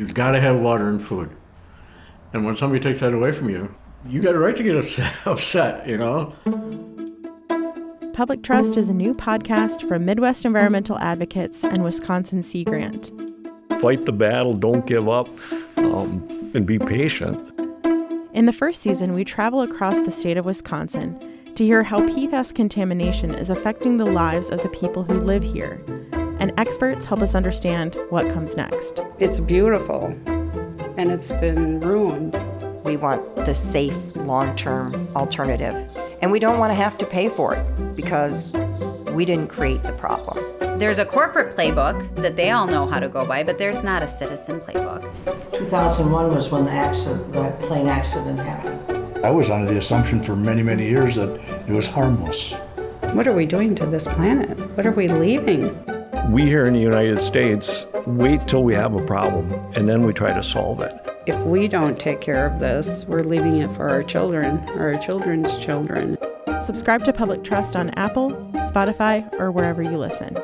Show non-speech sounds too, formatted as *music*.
You've got to have water and food. And when somebody takes that away from you, you got a right to get upset, *laughs* upset, you know? Public Trust is a new podcast from Midwest Environmental Advocates and Wisconsin Sea Grant. Fight the battle, don't give up, um, and be patient. In the first season, we travel across the state of Wisconsin to hear how PFAS contamination is affecting the lives of the people who live here. And experts help us understand what comes next. It's beautiful, and it's been ruined. We want the safe, long term alternative. And we don't want to have to pay for it because we didn't create the problem. There's a corporate playbook that they all know how to go by, but there's not a citizen playbook. 2001 was when the accident, the plane accident happened. I was under the assumption for many, many years that it was harmless. What are we doing to this planet? What are we leaving? We here in the United States wait till we have a problem and then we try to solve it. If we don't take care of this, we're leaving it for our children, or our children's children. Subscribe to Public Trust on Apple, Spotify, or wherever you listen.